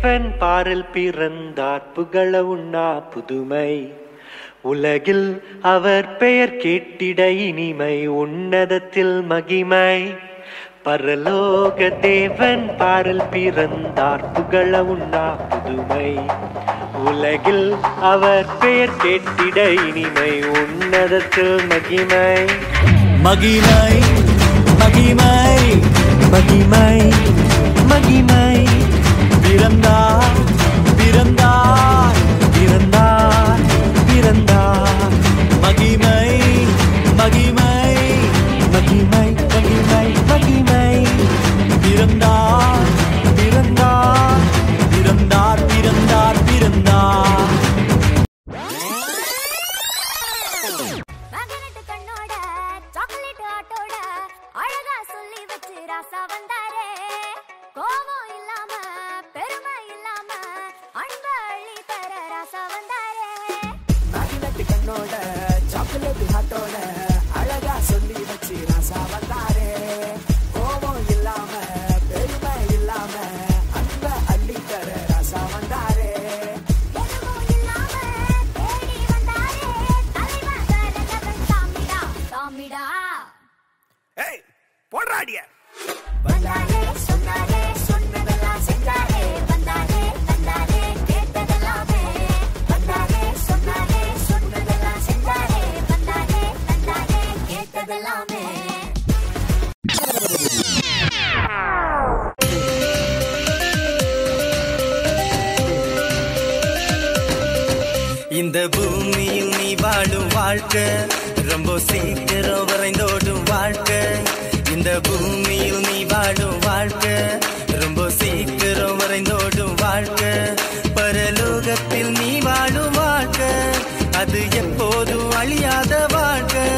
தேவன் பாரல் பிறந்தார் புகழ உண்ணா புதுமை. உலகில் அவர் பெயர் கேட்டிட இனிமை உன்னதத்தில் மகிமை. பரலோக தேவன் பாரல் பிறந்தார் புகழ உண்ணா புதுமை. உலகில் அவர் பெயர் கேட்டிட இனிமை உன்னதத்தில் மகிமை. மகிமை மகிமை மகிமை மகிமை. மகிமை மகிமை மகிமை பிறந்தார் பிறந்தார் பிறந்தார் பிறந்தார் பிறந்தார் மேக்னெட் கண்ணோட சாக்லேட் ஆட்டோட அழகா சொல்லி வச்சு ராசா வந்தாரே. கோபம் இல்லாம பெருமை இல்லாம அன்ப அள்ளி தர ராசா வந்தாரே. கண்ணோட சாக்லேட் ஹாட்டோட சொல்லி வச்சு ராசா வந்தாரே கோபம் இல்லாம பெருமை இல்லாம அன்ப அள்ளி தர ராசா வந்தாரே எதுவும் இல்லாம தேடி வந்தாரே தலைவன் வேலகவன் சாமிடா சாமிடா ஏய் போடுறாடிய வந்தாரே சொன்னாரே சொன்னதெல்லாம் செஞ்சாரே வந்தாரே தந்தாரே கேட்டதெல்லாமே வந்தாரே சொன்னாரே சொன்னதெல்லாம் செஞ்சாரே வந்தாரே தந்தாரே கேட்டதெல்லாமே இந்த பூமியில் நீ வாழும் வாழ்க்கை ரொம்ப சீக்கிரம் வரைந்தோடும் வாழ்க்கை. இந்த பூமியில் நீ வாழும் வாழ்க்கை ரொம்ப சீக்கிரம் வரைந்தோடும் வாழ்க்கை. பரலோகத்தில் நீ வாழும் வாழ்க்கை அது எப்போதும் அழியாத வாழ்க்கை.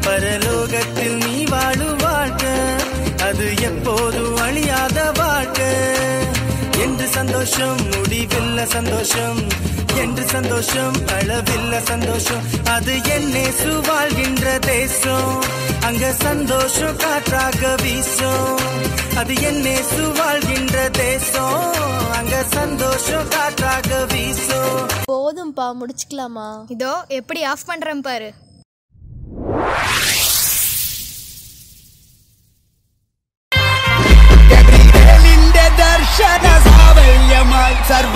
பரலோகத்தில் நீ வாழும் வாழ்க்கை அது எப்போதும் அழியாத வாழ்க்கை. என்று சந்தோஷம் முடிவில்ல சந்தோஷம். என்று சந்தோஷம் அளவில்ல சந்தோஷம். அது என்னே சுவாழ்கின்ற தேசம். அங்க சந்தோஷம் காற்றாக வீசும். அது என்னே சுவாழ்கின்ற தேசம். அங்க சந்தோஷம் காற்றாக வீசும். போதும்பா முடிச்சுக்கலாமா? இதோ எப்படி ஆஃப் பண்றேன் பாரு. தர்ஷன சாவல்யமாய் சர்வ